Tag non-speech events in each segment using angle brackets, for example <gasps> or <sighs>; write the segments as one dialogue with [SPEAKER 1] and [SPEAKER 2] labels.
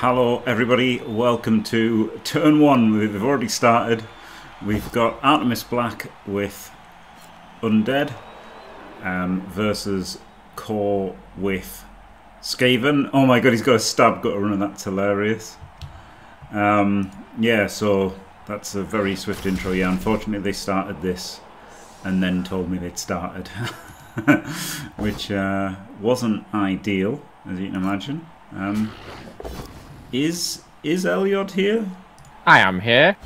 [SPEAKER 1] Hello, everybody. Welcome to turn one. We've already started. We've got Artemis Black with Undead um, versus Core with Skaven. Oh my god, he's got a stab got a run, and that's hilarious. Um, yeah, so that's a very swift intro. Yeah, unfortunately, they started this and then told me they'd started, <laughs> which uh, wasn't ideal, as you can imagine. Um, is is Elliot here?
[SPEAKER 2] I am here.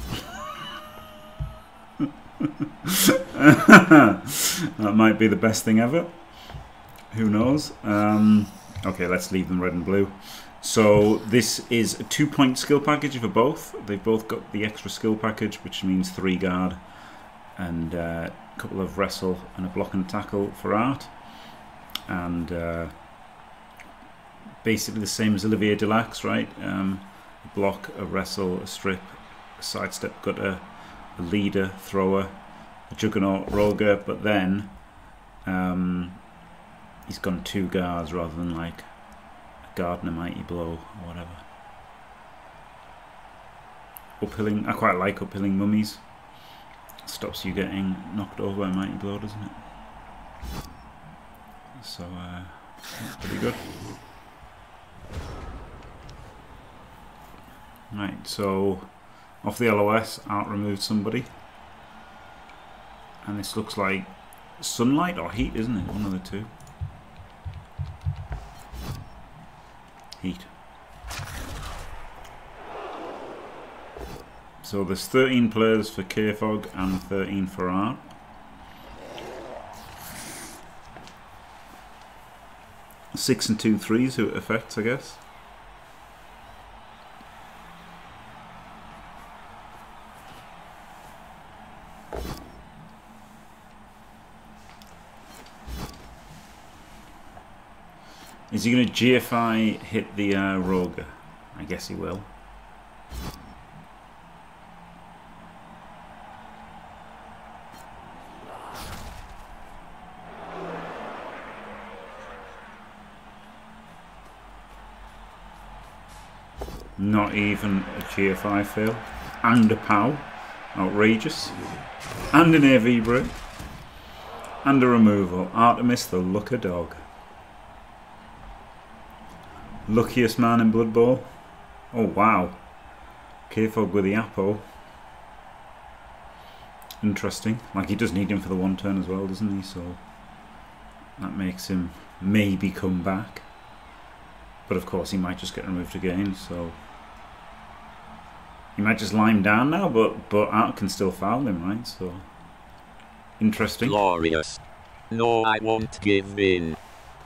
[SPEAKER 2] <laughs>
[SPEAKER 1] that might be the best thing ever. Who knows? Um, okay, let's leave them red and blue. So this is a two-point skill package for both. They've both got the extra skill package, which means three guard and uh, a couple of wrestle and a block and tackle for art. And uh, basically the same as Olivier Deluxe, right? Um, a block, a wrestle, a strip, a sidestep gutter, a leader, thrower, a juggernaut, roger, but then um, he's gone two guards rather than like a a mighty blow or whatever. Uphilling, I quite like uphilling mummies. Stops you getting knocked over by a mighty blow, doesn't it? So, uh, that's pretty good. Right, so off the LOS, out removed somebody. And this looks like sunlight or heat, isn't it? One of the two. Heat. So there's 13 players for K-Fog and 13 for Art. Six and two threes who it affects, I guess. Is he going to GFI hit the uh, Roger? I guess he will. Not even a GFI fail. And a POW. Outrageous. And an AV break. And a removal. Artemis the Looker Dog. Luckiest man in Blood Bowl. Oh wow. K-Fog with the apple. Interesting. Like he does need him for the one turn as well, doesn't he? So that makes him maybe come back. But of course he might just get removed again, so he might just lie him down now, but but Art can still foul him, right? So interesting.
[SPEAKER 3] Glorious. No, I won't give in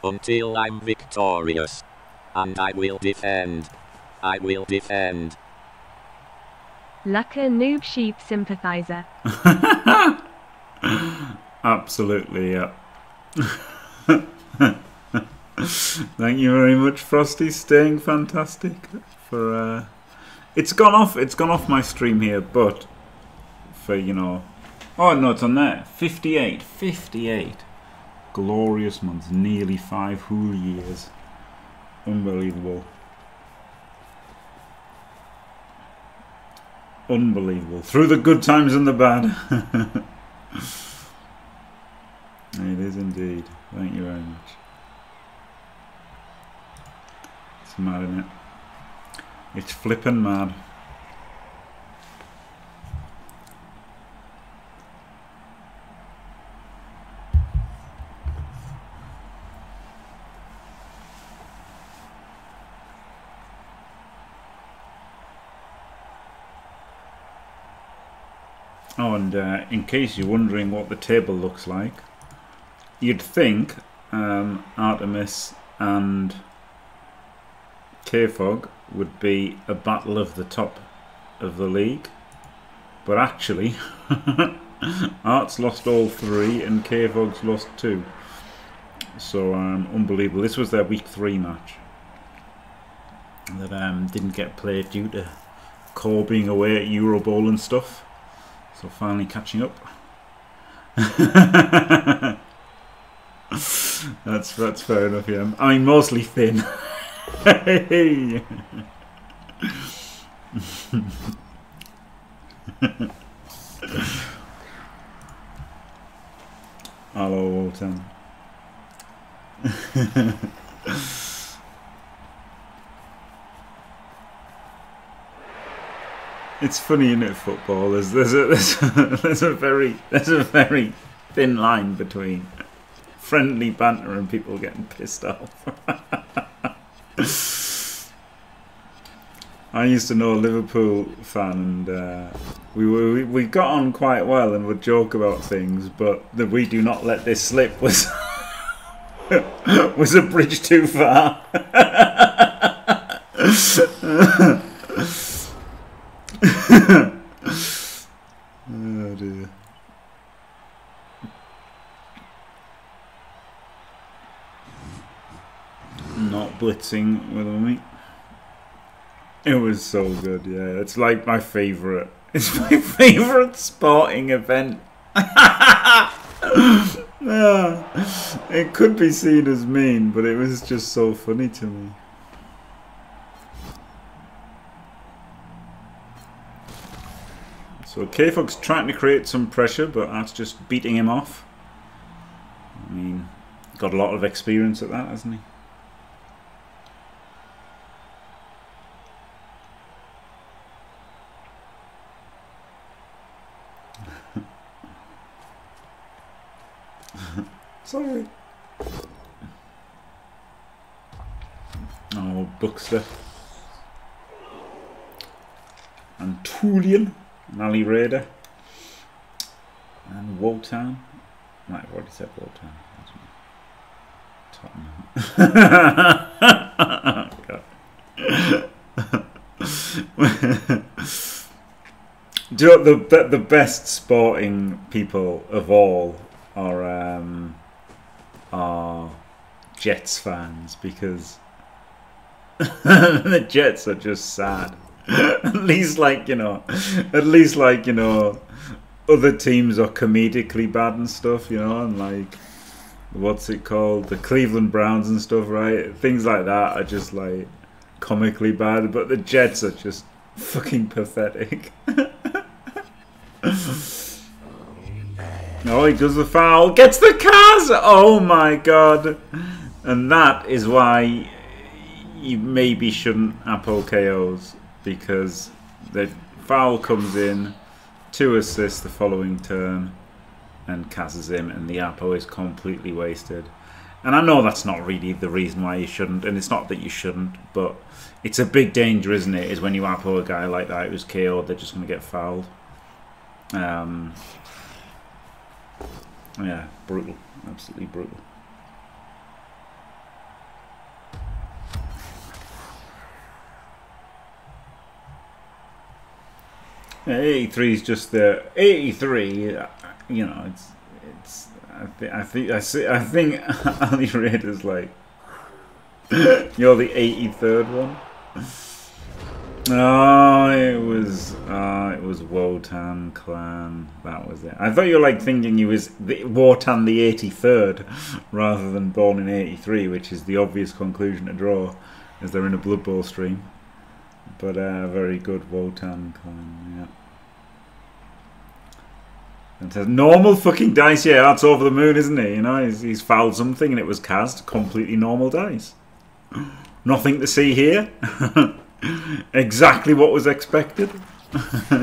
[SPEAKER 3] until I'm victorious. And I will defend. I will defend.
[SPEAKER 4] Lucker Noob Sheep Sympathizer. <laughs>
[SPEAKER 1] Absolutely, yeah. <laughs> Thank you very much, Frosty. Staying fantastic for. Uh, it's gone off. It's gone off my stream here, but for you know. Oh no, it's on there. Fifty-eight. Fifty-eight. Glorious months. Nearly five whole years. Unbelievable. Unbelievable. Through the good times and the bad. <laughs> it is indeed. Thank you very much. It's mad, isn't it? It's flippin' mad. Oh, and uh, in case you're wondering what the table looks like, you'd think um, Artemis and K-Fog would be a battle of the top of the league. But actually, <laughs> Art's lost all three and K-Fog's lost two. So um, unbelievable. This was their week three match that um, didn't get played due to Core being away at Euro Bowl and stuff. So finally catching up. <laughs> that's that's fair enough. Yeah, I mean mostly thin. <laughs> Hello, Walton. <laughs> it's funny in it football. There's there's a, there's a <laughs> there's a very there's a very thin line between friendly banter and people getting pissed off. <laughs> I used to know a Liverpool fan, and uh, we were we, we got on quite well and would joke about things, but the "we do not let this slip" was <laughs> was a bridge too far. oh dear. Blitzing with me. It was so good, yeah. It's like my favourite. <laughs> It's my favourite sporting event. <laughs> yeah. It could be seen as mean, but it was just so funny to me. So K-Fog's trying to create some pressure, but that's just beating him off. I mean, got a lot of experience at that, hasn't he? Sorry. Oh, Buxter. And Tulian. Ali Raider. And Wotan. Right, er I've already said Wotan. Tottenham. <laughs> <laughs> Do you know the the best sporting people of all are um, are Jets fans because <laughs> the Jets are just sad. <laughs> at least, like you know, at least like you know, other teams are comedically bad and stuff, you know, and like what's it called, the Cleveland Browns and stuff, right? Things like that are just like comically bad, but the Jets are just fucking pathetic. <laughs> Oh, oh, he does the foul. Gets the cars! Oh my god. And that is why you maybe shouldn't Apple KOs. Because the foul comes in, two assists the following turn, and casses him, and the Apple is completely wasted. And I know that's not really the reason why you shouldn't, and it's not that you shouldn't, but it's a big danger, isn't it? Is when you Apple a guy like that who's KO'd, they're just going to get fouled. Um, yeah, brutal. Absolutely brutal. 83 is just the 83. You know, it's it's. I think I see. I think <laughs> Ali Raider's like <laughs> you're the 83rd one. Oh, it was uh, it was Wotan clan. That was it. I thought you were like thinking he was the, Wotan the eighty third, <laughs> rather than born in eighty three, which is the obvious conclusion to draw, as they're in a Blood Bowl stream. But uh, very good Wotan clan. Yeah. And says normal fucking dice. Yeah, that's over the moon, isn't he? You know, he's, he's fouled something and it was cast. Completely normal dice. <gasps> Nothing to see here. <laughs> exactly what was expected. <laughs>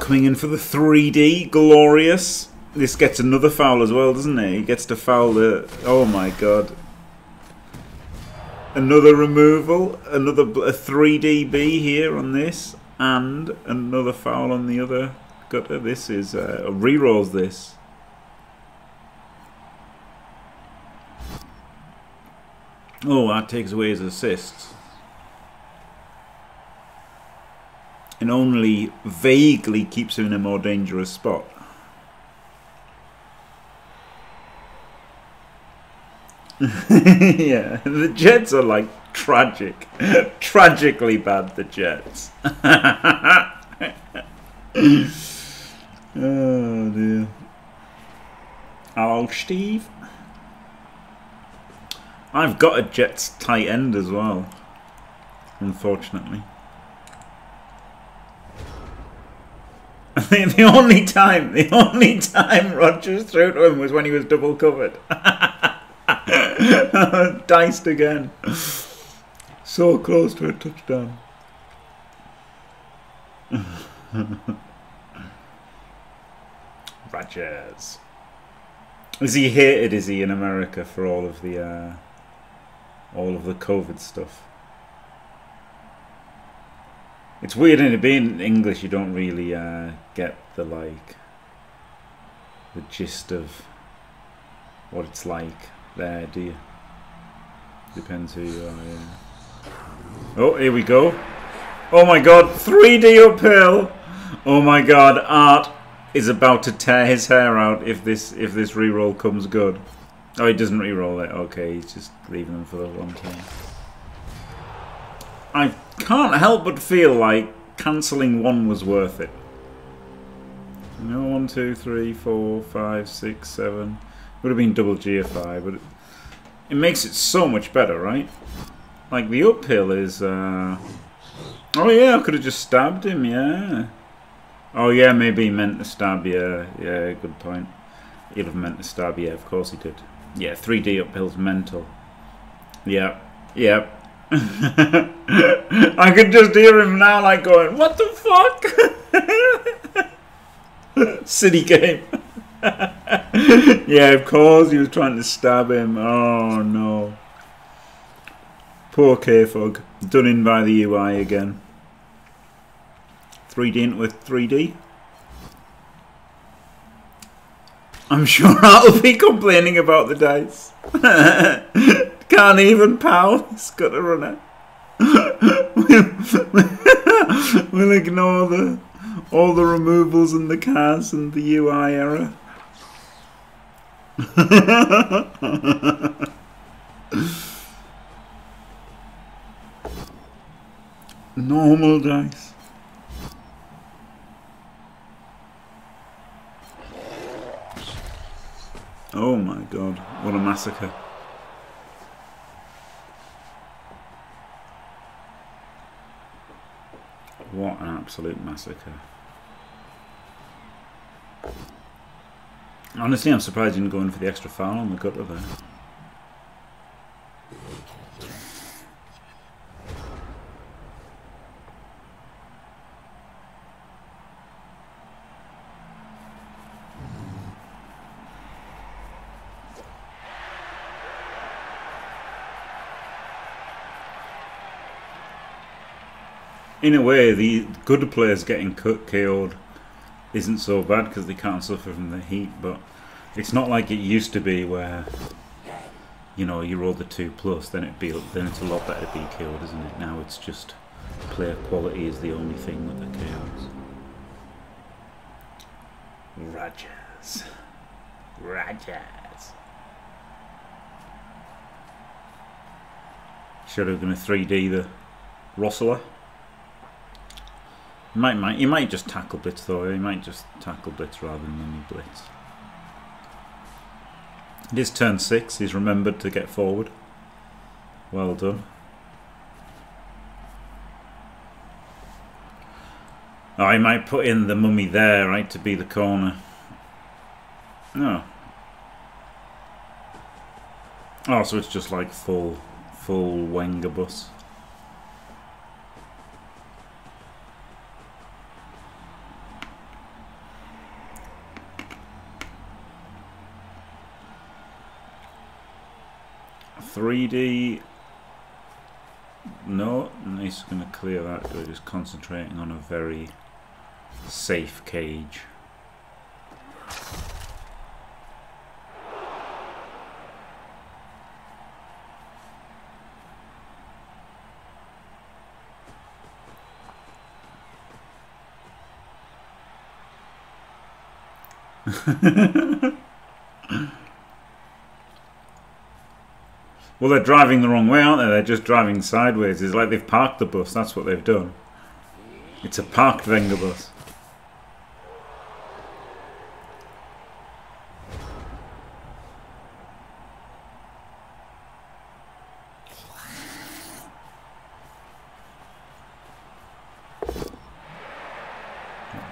[SPEAKER 1] Coming in for the 3D, glorious. This gets another foul as well, doesn't it? He gets to foul the. Oh my god. Another removal, another a 3DB here on this, and another foul on the other gutter. This is uh, re-rolls this. Oh, that takes away his assists. And only vaguely keeps him in a more dangerous spot. <laughs> yeah, the Jets are like tragic. Tragically bad, the Jets. <laughs> Oh dear. Hello Hello, Steve. I've got a Jets tight end as well. Unfortunately. <laughs> The only time, the only time Rodgers threw to him was when he was double covered. <laughs> Diced again. So close to a touchdown. Rodgers. Is he hated? Is he in America for all of the uh, all of the COVID stuff? It's weird, and it being English, you don't really uh, get the like the gist of what it's like there, do you? Depends who you are. Yeah. Oh, here we go. Oh my God, 3D uphill. Oh my God, Art is about to tear his hair out if this if this re-roll comes good. Oh, he doesn't re-roll it. Okay, he's just leaving them for the long term. I can't help but feel like cancelling one was worth it. No, one, two, three, four, five, six, seven. Would have been double GFI, but it, it makes it so much better, right? Like the uphill is. Uh... Oh yeah, I could have just stabbed him. Yeah. Oh yeah, maybe he meant to stab. Yeah, yeah, good point. He'd have meant to stab. Yeah, of course he did. Yeah, 3D uphill's mental. Yeah, yeah. <laughs> I could just hear him now, like going, "What the fuck?" <laughs> City game. <laughs> yeah, of course he was trying to stab him. Oh no. Poor K-Fog. Done in by the UI again. 3D in with 3D. I'm sure <laughs> I'll be complaining about the dice. <laughs> Can't even pow. It's got to run it. we'll ignore the all the removals and the cars and the UI error. <laughs> Normal dice. Oh my god, what a massacre. What an absolute massacre. Honestly, I'm surprised you didn't go in for the extra foul on the gutter there. in a way, the good players getting KO'd isn't so bad because they can't suffer from the heat. But it's not like it used to be where you know you roll the two plus, then it be then it's a lot better to be KO'd, isn't it? Now it's just player quality is the only thing with the KOs. Rogers, Rogers. Should have done a 3D the Rossler. He might, might, might just tackle blitz though. He might just tackle blitz rather than blitz. It is turn six. He's remembered to get forward. Well done. Oh, he might put in the mummy there, right, to be the corner. No. Oh, so it's just like full, full Wenger bus. 3D. No, he's going to clear that. We're just concentrating on a very safe cage. <laughs> Well, they're driving the wrong way, aren't they? They're just driving sideways. It's like they've parked the bus. That's what they've done. It's a parked Wenger bus.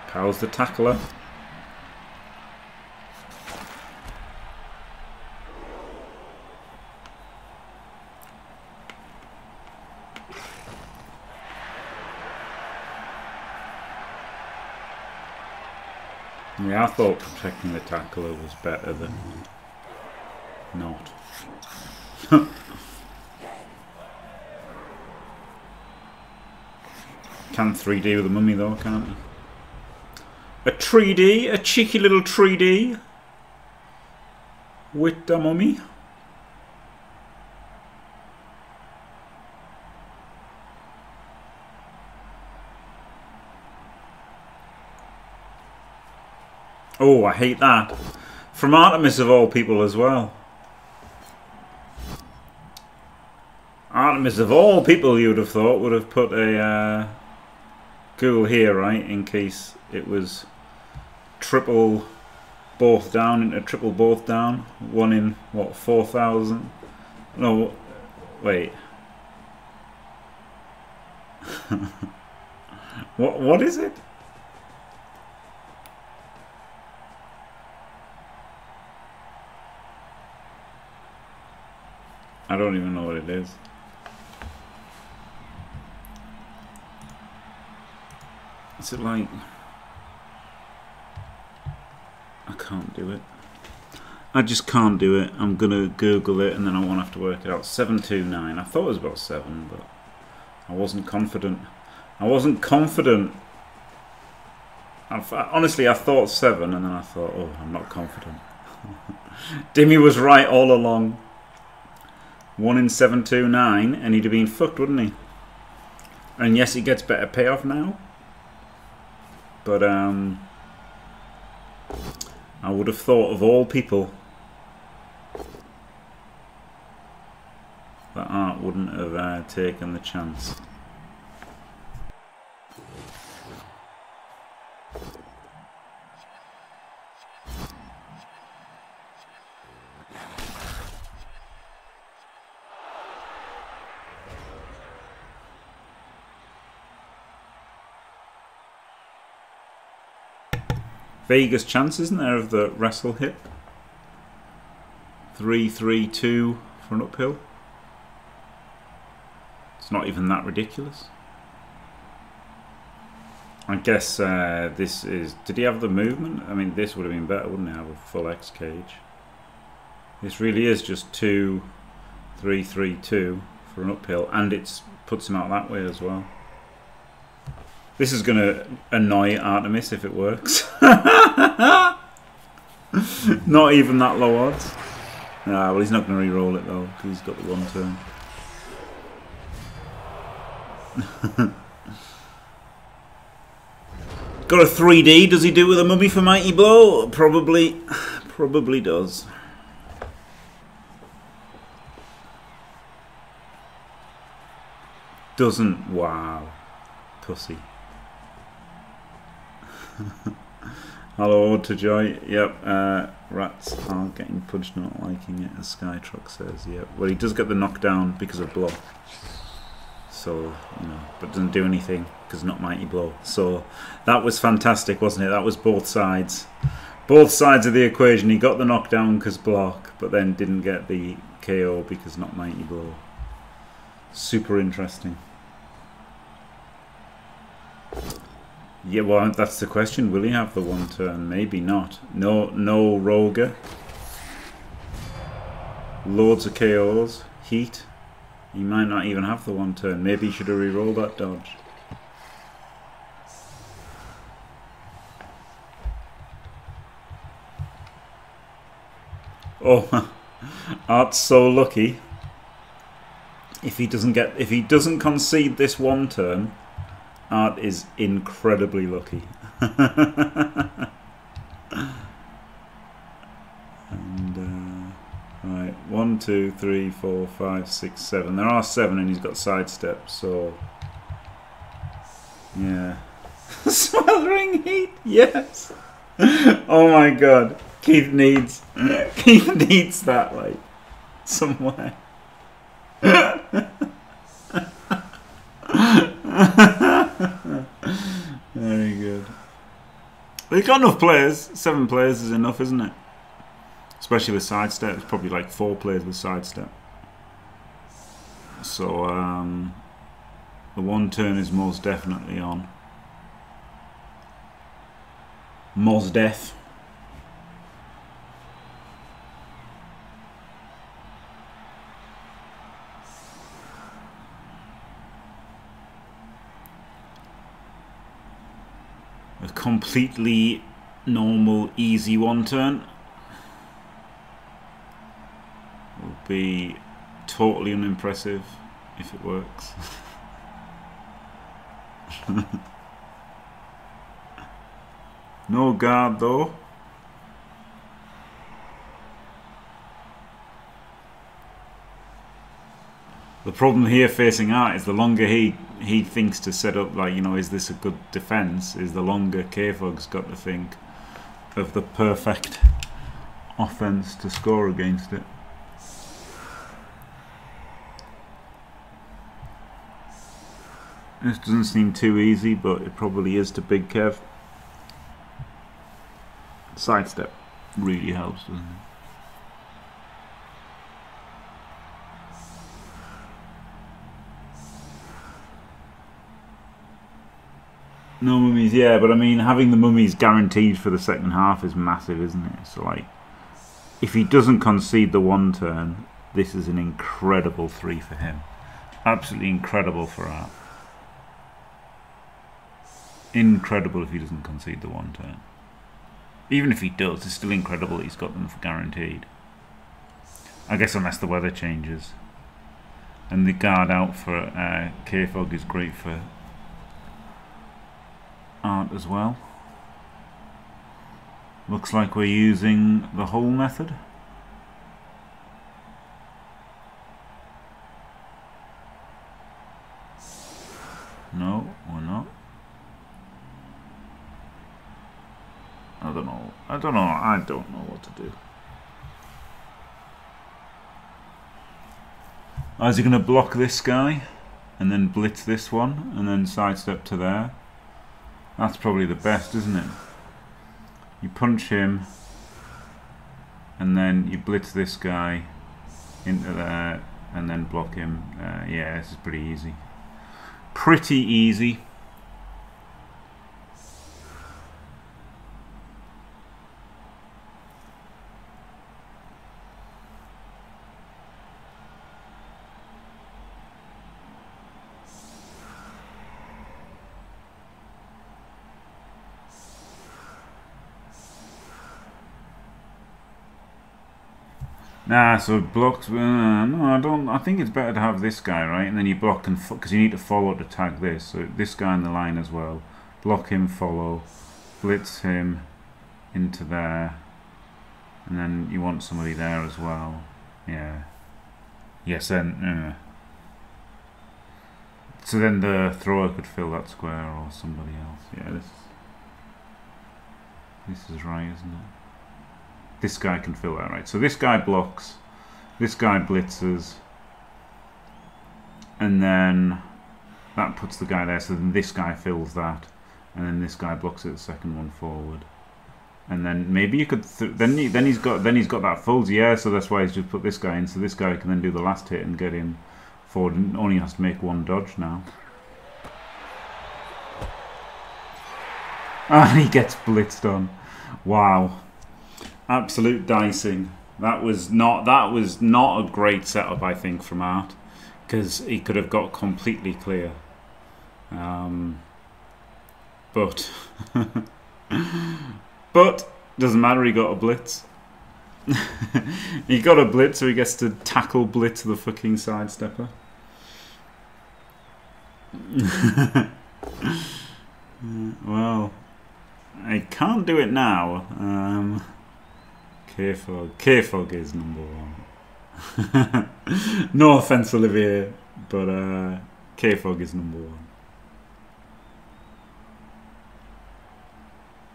[SPEAKER 1] Powell's the tackler. Thought protecting the tackler was better than not. <laughs> Can 3D with a mummy though, can't you? A 3D, a cheeky little 3D with the mummy. Oh, I hate that. From Artemis of all people as well. Artemis of all people you would have thought would have put a uh, ghoul here, right, in case it was triple both down into triple both down. One in, what, 4,000? No, wait. <laughs> what What is it? I don't even know what it is. Is it like... I can't do it. I just can't do it. I'm gonna Google it and then I won't have to work it out. 729. I thought it was about 7, but I wasn't confident. I wasn't confident. I, honestly, I thought 7 and then I thought, oh, I'm not confident. <laughs> Dimmy was right all along. 1 in 729 and he'd have been fucked, wouldn't he? And yes, he gets better payoff now. But, um... I would have thought of all people that Art wouldn't have uh, taken the chance. Vegas chance, isn't there, of the wrestle hit? 3 3 2 for an uphill. It's not even that ridiculous. I guess uh, this is. Did he have the movement? I mean, this would have been better, wouldn't it? Have a full X cage. This really is just 2 3 3 2 for an uphill, and it puts him out that way as well. This is going to annoy Artemis if it works. <laughs> not even that low odds. Ah, well, he's not going to re-roll it though, because he's got the one turn. <laughs> got a 3D. Does he do with a mummy for Mighty Blow? Probably, <sighs> probably does. Doesn't. Wow. Pussy. <laughs> Hello to Joy. Yep, uh, rats are getting punched, not liking it, as Skytruck says. Yep. Well, he does get the knockdown because of blow. So, you know, but doesn't do anything because not mighty blow. So, that was fantastic, wasn't it? That was both sides. Both sides of the equation. He got the knockdown because block, but then didn't get the KO because not mighty blow. Super interesting. Yeah, well, that's the question. Will he have the one turn? Maybe not. No, no Roger. Loads of KOs. Heat. He might not even have the one turn. Maybe he should have re-rolled that dodge. Oh, <laughs> Art's so lucky. If he doesn't get, if he doesn't concede this one turn, Art is incredibly lucky. <laughs> and uh, right, one, two, three, four, five, six, seven. There are seven, and he's got sidestep. So yeah, <laughs> smothering heat. Yes. <laughs> oh my god, Keith needs Keith needs that like somewhere. Very good. They've got enough players. Seven players is enough, isn't it? Especially with sidestep. It's probably like four players with sidestep. So, um, the one turn is most definitely on. Mosdef. A completely normal, easy one turn will be totally unimpressive if it works. <laughs> no guard though. The problem here facing Art is the longer he he thinks to set up like you know is this a good defense is the longer K-Fog's got to think of the perfect offense to score against it. This doesn't seem too easy, but it probably is to Big Kev. Sidestep really helps, doesn't it? No mummies, yeah, but I mean, having the mummies guaranteed for the second half is massive, isn't it? So, like, if he doesn't concede the one turn, this is an incredible three for him. Absolutely incredible for Art. Incredible if he doesn't concede the one turn. Even if he does, it's still incredible that he's got them for guaranteed. I guess unless the weather changes. And the guard out for uh, K-Fog is great for art as well. Looks like we're using the whole method. No, we're not. I don't know. I don't know. I don't know what to do. Is he going to block this guy and then blitz this one and then sidestep to there? That's probably the best, isn't it? You punch him and then you blitz this guy into there and then block him. Uh, yeah, this is pretty easy. Pretty easy. Nah, so blocks. Uh, no, I don't. I think it's better to have this guy, right? And then you block and because you need to follow to tag this. So this guy in the line as well. Block him, follow, blitz him into there, and then you want somebody there as well. Yeah. Yes, then. Uh. So then the thrower could fill that square or somebody else. Yeah, this. This is right, isn't it? This guy can fill that right. So this guy blocks, this guy blitzes, and then that puts the guy there. So then this guy fills that, and then this guy blocks it the second one forward. And then maybe you could th then he, then he's got then he's got that folds yeah so that's why he's just put this guy in so this guy can then do the last hit and get him forward and only has to make one dodge now. <laughs> And he gets blitzed on. Wow absolute dicing. That was not that was not a great setup, I think, from Art, because he could have got completely clear. Um, but <laughs> but doesn't matter. He got a blitz. <laughs> he got a blitz, so he gets to tackle blitz the fucking sidestepper. <laughs> well, I can't do it now. Um, K-Fog. K-Fog is number one. <laughs> no offense, Olivier, but uh, K-Fog is number one.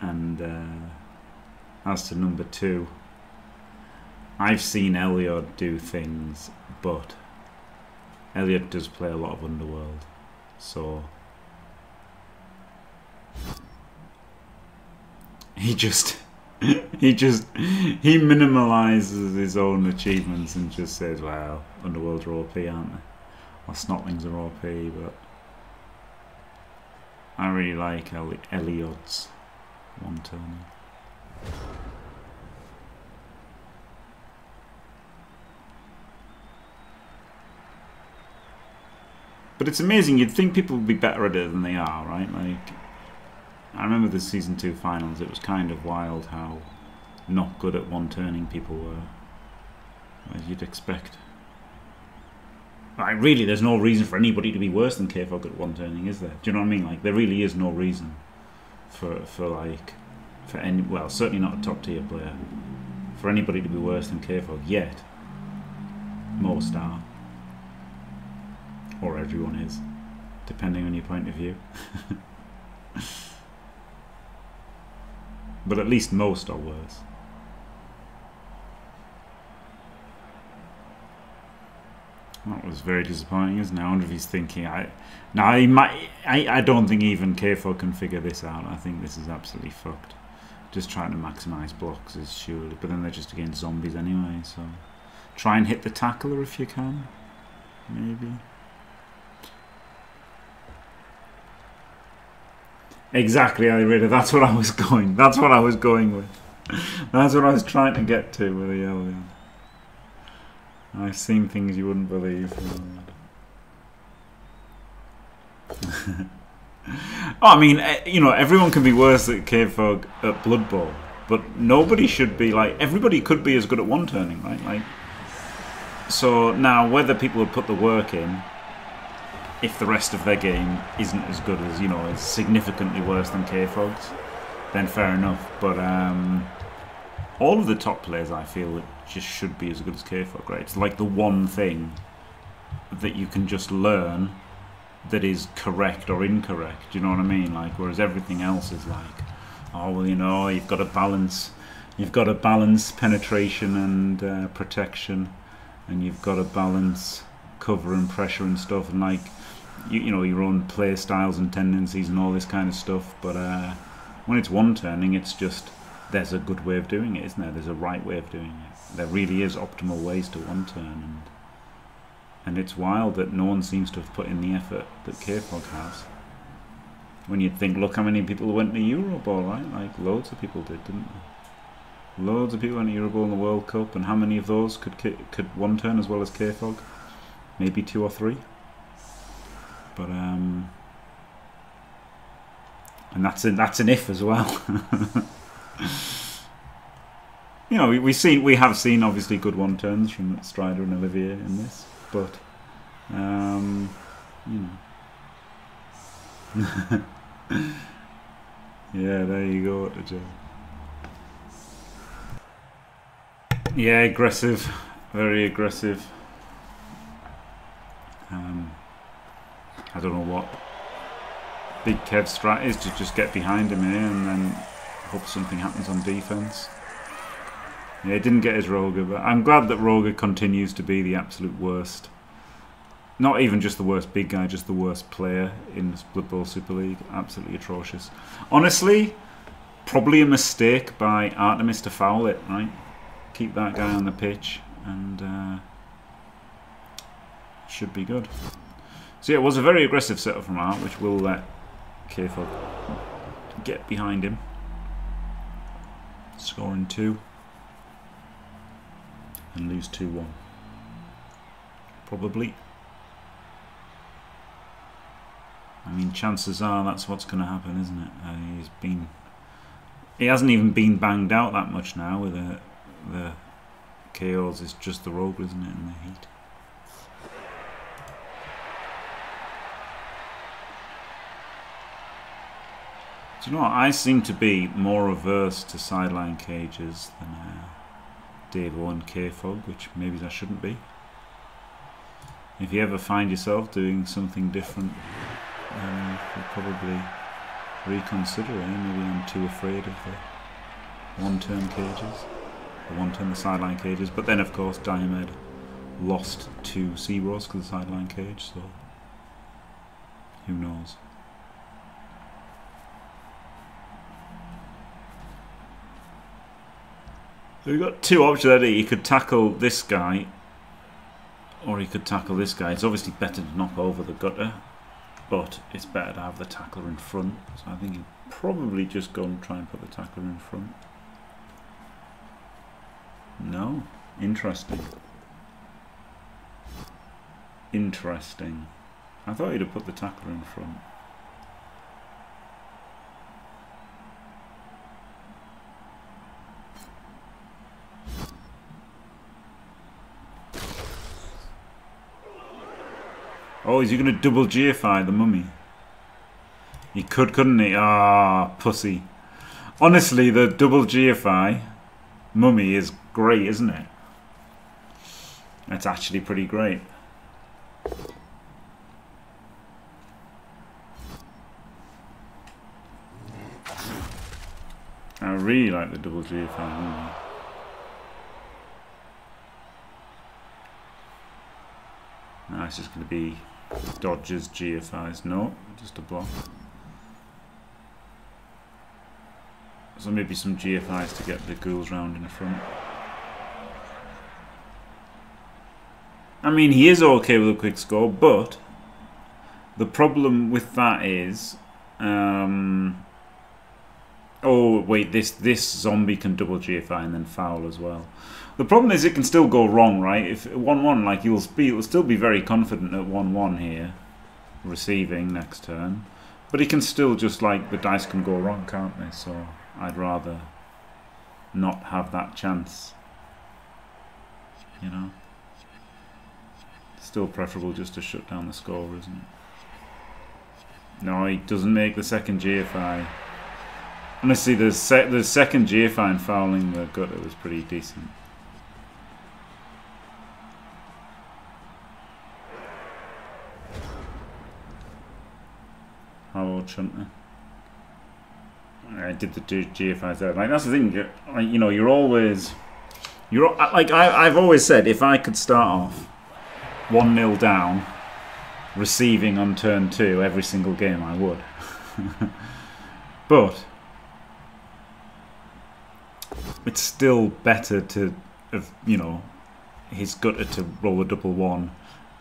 [SPEAKER 1] And uh, as to number two, I've seen Elliot do things, but Elliot does play a lot of Underworld, so he just <laughs> he just he minimalizes his own achievements and just says, "Well, Underworlds are OP, aren't they? Or Snotlings are OP." But I really like Eli- Elliot's one turning. But it's amazing. You'd think people would be better at it than they are, right? Like, I remember the season two finals. It was kind of wild how not good at one turning people were, as you'd expect. Like, really, there's no reason for anybody to be worse than K-Fog at one turning, is there? Do you know what I mean? Like, there really is no reason for for like for any. Well, certainly not a top tier player. For anybody to be worse than K-Fog yet. Most are or everyone is, depending on your point of view. <laughs> but at least most are worse. That was very disappointing, isn't it? I wonder if he's thinking. I now he might. I, I don't think even KFO can figure this out. I think this is absolutely fucked. Just trying to maximise blocks is surely, but then they're just against zombies anyway. So try and hit the tackler if you can, maybe. Exactly, Irida. That's what I was going. That's what I was going with. That's what I was trying to get to with the alien. I've seen things you wouldn't believe. <laughs> oh, I mean, eh, you know, everyone can be worse at K-Fog at Blood Bowl, but nobody should be like. Everybody could be as good at one turning, right? Like, so now whether people would put the work in if the rest of their game isn't as good as, you know, is significantly worse than K-Frogs, then fair enough. But um, all of the top players, I feel, just should be as good as K-Frog, right? It's like the one thing that you can just learn that is correct or incorrect. Do you know what I mean? Like, whereas everything else is like, oh, well, you know, you've got to balance, you've got to balance penetration and uh, protection, and you've got to balance cover and pressure and stuff, and like you, you know your own play styles and tendencies and all this kind of stuff. But uh, when it's one turning, it's just there's a good way of doing it, isn't there? There's a right way of doing it. There really is optimal ways to one turn, and and it's wild that no one seems to have put in the effort that K-Fog has. When you'd think, look how many people went to Euro Bowl, right? Like loads of people did, didn't they? Loads of people went to Euro Bowl in the World Cup, and how many of those could could one turn as well as K-Fog? Maybe two or three. But um, and that's an, that's an if as well. <laughs> you know, we, we seen we have seen obviously good one turns from Strider and Olivier in this, but um, you know. <laughs> yeah, there you go. Yeah, aggressive, very aggressive. Um, I don't know what Big Kev's strat is to just get behind him here and then hope something happens on defence. Yeah, he didn't get his Roger, but I'm glad that Roger continues to be the absolute worst. Not even just the worst big guy, just the worst player in Blood Bowl Super League. Absolutely atrocious. Honestly, probably a mistake by Artemis to foul it, right? Keep that guy on the pitch and uh, should be good. So yeah, it was a very aggressive setup from Art, which will let K-Fog get behind him. Scoring two. And lose 2-1. Probably. I mean, chances are that's what's going to happen, isn't it? Uh, he's been... He hasn't even been banged out that much now with the, the KOs. It's just the rogue, isn't it, in the heat. You know what? I seem to be more averse to sideline cages than uh, Davo and K-Fog, which maybe I shouldn't be. If you ever find yourself doing something different, um, you'll probably reconsider it. Maybe I'm too afraid of the one-turn cages, the one-turn the sideline cages. But then, of course, Diomed lost to Searos because the sideline cage, so who knows? We've got two options there. He could tackle this guy, or he could tackle this guy. It's obviously better to knock over the gutter, but it's better to have the tackler in front. So I think he'd probably just go and try and put the tackler in front. No? Interesting. Interesting. I thought he'd have put the tackler in front. Oh, is he going to double GFI the mummy? He could, couldn't he? Ah, pussy. Honestly, the double GFI mummy is great, isn't it? That's actually pretty great. I really like the double GFI mummy. Now it's just going to be dodges GFIs. No, just a block. So maybe some GFIs to get the ghouls round in the front. I mean, he is okay with a quick score, but the problem with that is, um, oh wait, this this zombie can double GFI and then foul as well. The problem is it can still go wrong, right? If one one, like you'll be, you'll still be very confident at one one here, receiving next turn, but he can still just like the dice can go wrong, can't they? So I'd rather not have that chance. You know. Still preferable just to shut down the score, isn't it? No, he doesn't make the second GFI. Honestly, the, the second GFI and fouling the gutter was pretty decent. How old Chunter? I did the GFIs there. Like that's the thing. Like, you know, you're always you're uh, like I, I've always said. If I could start off one 0 down, receiving on turn two every single game, I would. <laughs> but it's still better to have you know his gutter to roll a double one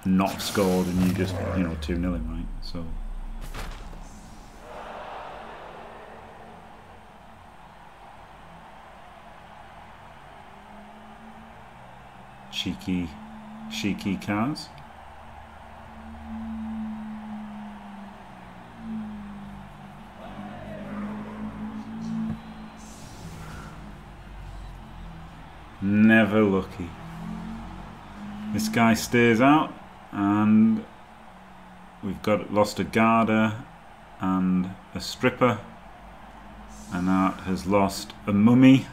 [SPEAKER 1] not scored and you just you know two 0 him right. So. Cheeky, cheeky cas. Never lucky. This guy stays out and we've got lost a Garda and a stripper and Art has lost a mummy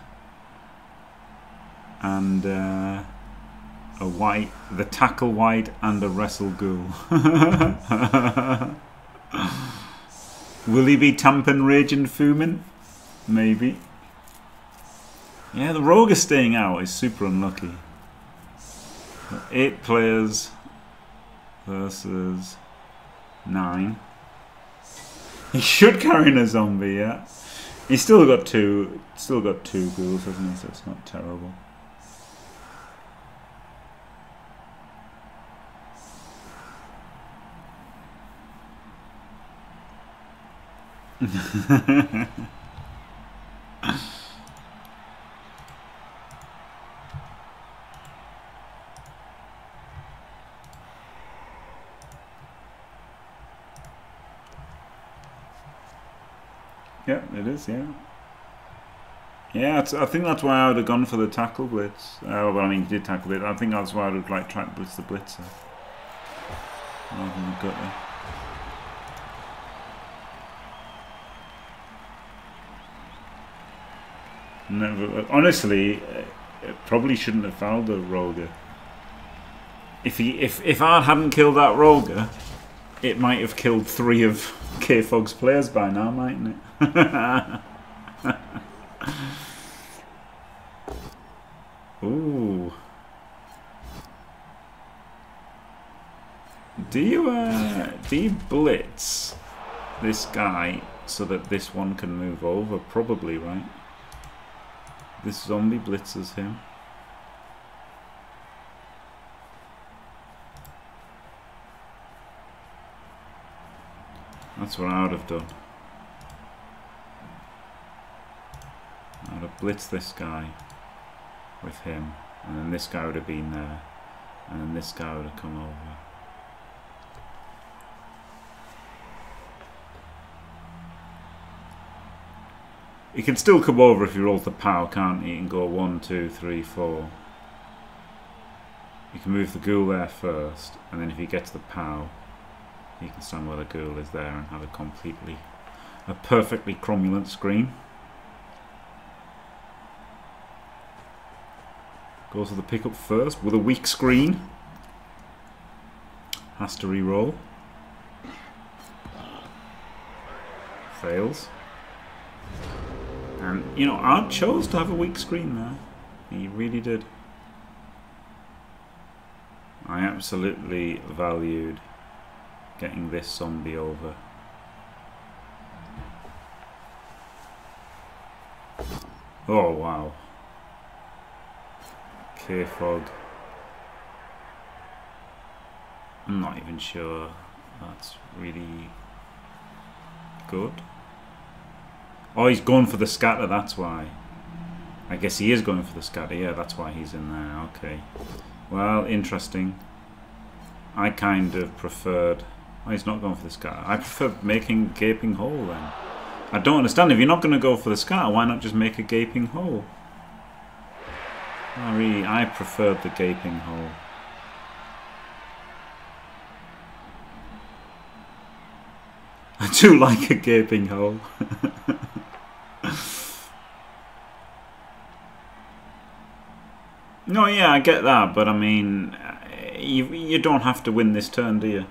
[SPEAKER 1] and uh, a wight, the tackle wight, and a wrestle ghoul. <laughs> Will he be Tampen Rage and? Maybe. Yeah, the Rogue is staying out He's super unlucky. Eight players versus nine. He should carry in a zombie, yeah. He's still got two, still got two ghouls, hasn't he? So it's not terrible. Yeah, it is, yeah. Yeah, I think that's why I would have gone for the tackle blitz. Uh, well, I mean, he did tackle it. I think that's why I would have like to blitz the blitzer rather than the gutter. Never, honestly, it probably shouldn't have fouled the Roger. If he, if if Art hadn't killed that Roger, it might have killed three of K-Fog's players by now, mightn't it? <laughs> Ooh. Do you uh, do you blitz this guy so that this one can move over? Probably, right? This zombie blitzes him. That's what I would have done. I would have blitzed this guy with him, and then this guy would have been there, and then this guy would have come over. He can still come over if he rolls the power, can't he? And go one, two, three, four. You can move the ghoul there first, and then if he gets the pow, you can stand where the ghoul is there and have a completely, a perfectly cromulent screen. Goes for the pickup first with a weak screen. Has to re-roll. Fails. And, you know, Art chose to have a weak screen there. He really did. I absolutely valued getting this zombie over. Oh, wow. K-Fog. I'm not even sure that's really good. Oh, he's going for the scatter, that's why. I guess he is going for the scatter, yeah, that's why he's in there, okay. Well, interesting. I kind of preferred... Oh, he's not going for the scatter. I prefer making gaping hole then. I don't understand, if you're not going to go for the scatter, why not just make a gaping hole? I really, I preferred the gaping hole. Do like a gaping hole. no, yeah, I get that, but I mean, you, you don't have to win this turn, do you?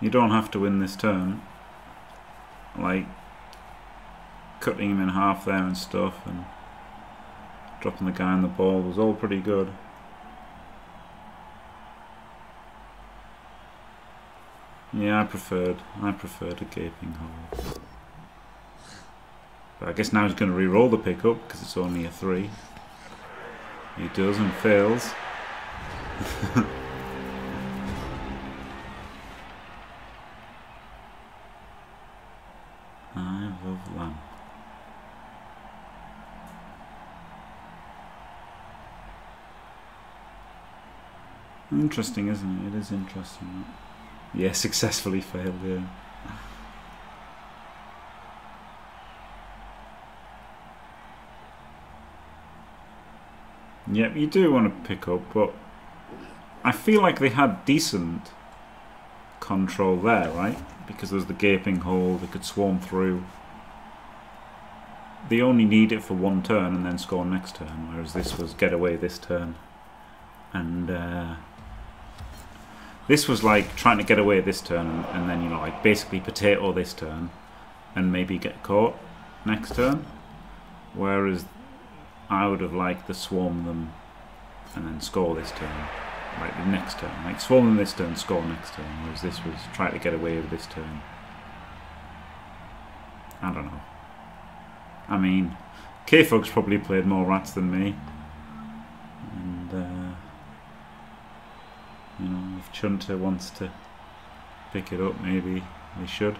[SPEAKER 1] You don't have to win this turn. Like, cutting him in half there and stuff, and dropping the guy on the ball was all pretty good. Yeah, I preferred, I preferred a gaping hole. But I guess now he's going to re-roll the pickup because it's only a 3. He does and fails. <laughs> I love lamp. Interesting, isn't it? It is interesting. Yeah, successfully failed, yeah. Yep, you do want to pick up, but I feel like they had decent control there, right? Because there's the gaping hole, they could swarm through. They only need it for one turn and then score next turn, whereas this was get away this turn. And uh, this was like trying to get away this turn and, and then, you know, like basically potato this turn and maybe get caught next turn. Whereas I would have liked to swarm them and then score this turn. Like the next turn. Like swarm them this turn, score next turn. Whereas this was trying to get away with this turn. I don't know. I mean, K-Fog's probably played more rats than me. And, uh, you know, if Chunter wants to pick it up, maybe they should.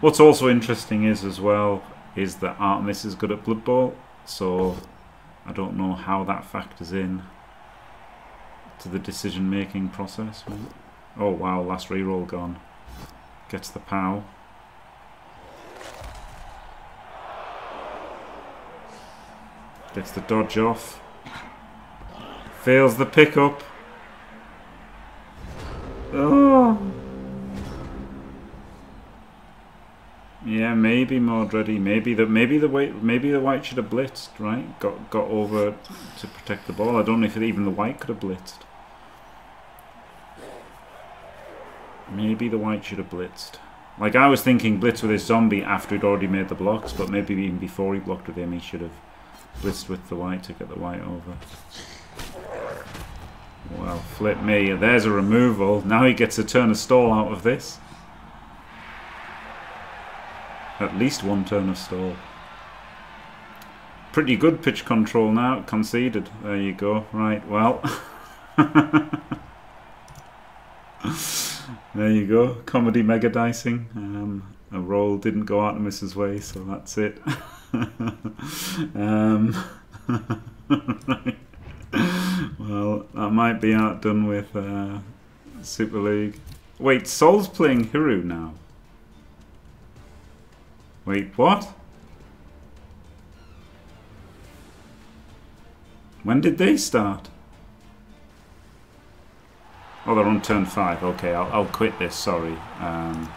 [SPEAKER 1] What's also interesting is, as well, is that Artemis is good at Blood Bowl. So I don't know how that factors in to the decision making process. Oh wow, last reroll gone. Gets the POW. Gets the dodge off. Fails the pickup. Maybe Mordready. Maybe the maybe the wight maybe the wight should have blitzed, right? Got got over to protect the ball. I don't know if even the wight could have blitzed. Maybe the wight should have blitzed. Like I was thinking blitz with his zombie after he'd already made the blocks, but maybe even before he blocked with him he should have blitzed with the wight to get the wight over. Well, flip me. There's a removal. Now he gets a turn of stall out of this. At least one turn of stall. pretty good pitch control now. Conceded. There you go. Right, well. <laughs> there you go. Comedy mega dicing. Um, a roll didn't go Artemis's way, so that's it. <laughs> um, <laughs> well, that might be outdone with uh, Super League. Wait, Sol's playing Hiru now. Wait, what? When did they start? Oh, they're on turn five. Okay, I'll, I'll quit this. Sorry. Um,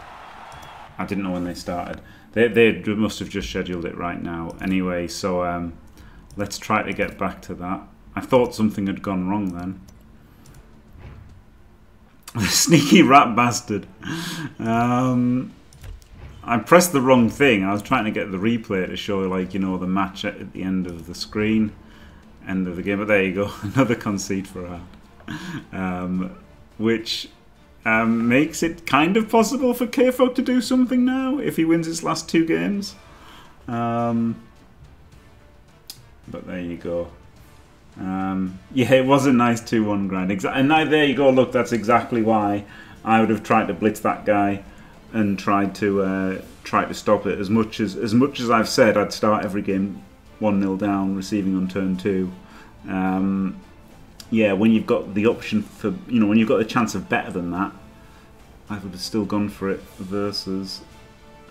[SPEAKER 1] I didn't know when they started. They, they must have just scheduled it right now. Anyway, so um, let's try to get back to that. I thought something had gone wrong then. <laughs> Sneaky rat bastard. Um, I pressed the wrong thing. I was trying to get the replay to show, like, you know, the match at the end of the screen, end of the game. But there you go, <laughs> another concede for Art. Um, which um, makes it kind of possible for K-Fog to do something now if he wins his last two games. Um, but there you go. Um, yeah, it was a nice 2-1 grind. And now there you go. Look, that's exactly why I would have tried to blitz that guy and tried to uh, try to stop it. As much as as much as I've said, I'd start every game 1-0 down, receiving on turn two. Um, yeah, when you've got the option for, you know, when you've got a chance of better than that, I would have still gone for it versus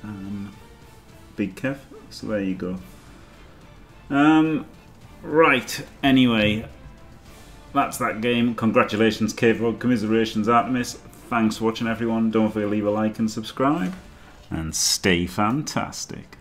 [SPEAKER 1] um, Big Kev. So there you go. Um, right, anyway, that's that game. Congratulations, K-Fog. Commiserations, Artemis. Thanks for watching, everyone. Don't forget to leave a like and subscribe. And stay fantastic.